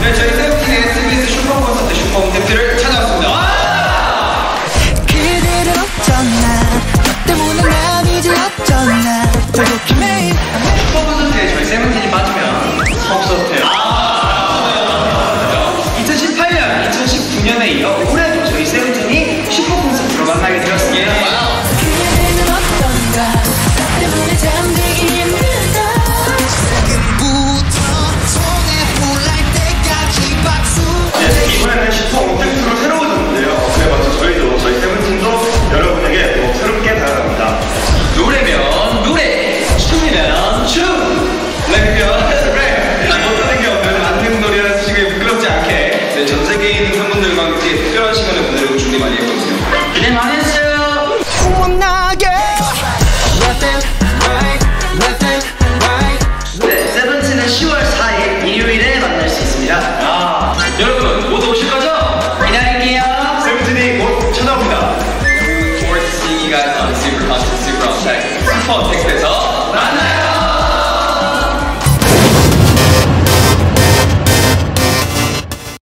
네, 저희 세븐틴의 SBS 슈퍼 콘서트 슈퍼 콘텐츠를 찾아왔습니다. 그대로 떠나? 너 때문에 난 이제 어쩌나 조급히 매일 기대 많이 했어요. 나게 네, 세븐틴은 10월 4일 일요일에 만날 수 있습니다. 아, 여러분 모두 오실 거죠? 기다릴게요. 세븐틴이 곧 찾아옵니다. 4 s e e you guys on Super Hot Super On Tech, 스포 텍스에서.